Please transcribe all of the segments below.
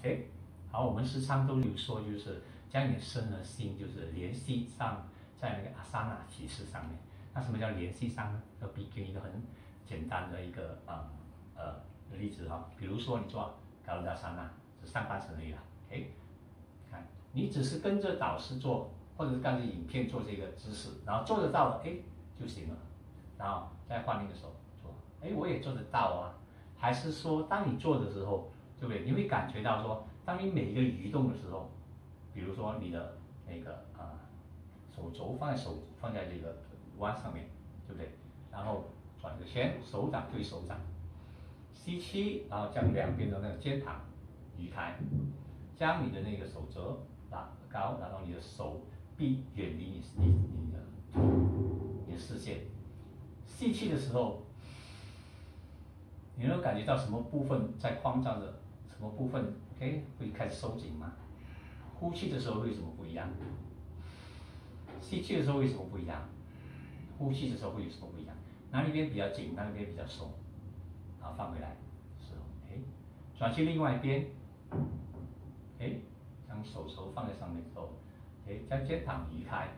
OK，好，我们时常都有说，就是将你的身和心就是联系上在那个阿萨那体式上面。那什么叫联系上呢？要比给一个很简单的一个呃呃例子哈，比如说你做高达萨那，是上半身而已啦。OK，看你只是跟着导师做，或者是跟着影片做这个姿势，然后做得到了，哎就行了。然后再换另一个手做，哎我也做得到啊。还是说当你做的时候，对不对？你会感觉到说，当你每一个移动的时候，比如说你的那个啊手肘放在手放在这个弯上面，对不对？然后转个圈，手掌对手掌，吸气，然后将两边的那个肩膀移开，将你的那个手肘拉高，然后你的手臂远离你你你的你的视线。吸气的时候，你能感觉到什么部分在框张着，什么部分 OK 会开始收紧吗？呼气的时候为什么不一样？吸气的时候为什么不一样？呼气的时候会有什么不一样？哪里边比较紧，哪里边比较松？好，放回来，是哦，哎，转去另外一边，哎，将手手放在上面之后，哎，将肩膀移开，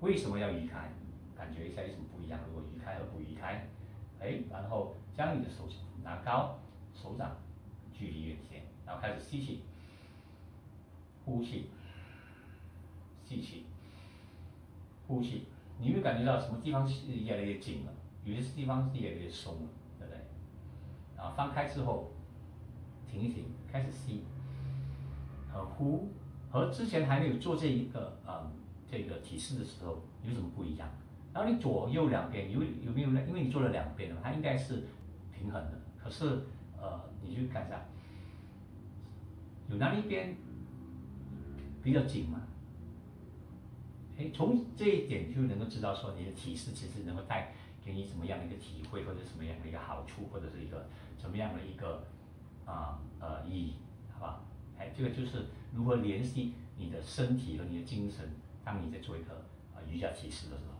为什么要移开？感觉一下有什么不一样？如果移开和不移开，哎，然后将你的手拿高，手掌距离远些，然后开始吸气，呼气，吸气，呼气。你会感觉到什么地方是越来越紧了？有些地方是越来越松了，对不对？然后放开之后，停一停，开始吸和呼，和之前还没有做这一个呃这个体式的时候有什么不一样？然后你左右两边有有没有呢？因为你做了两边了，它应该是平衡的。可是呃，你去看一下，有哪一边比较紧吗？哎，从这一点就能够知道说你的体式其实能够带给你什么样的一个体会，或者什么样的一个好处，或者是一个什么样的一个啊呃意义，好吧？哎，这个就是如何联系你的身体和你的精神，当你在做一个啊瑜伽体式的时候。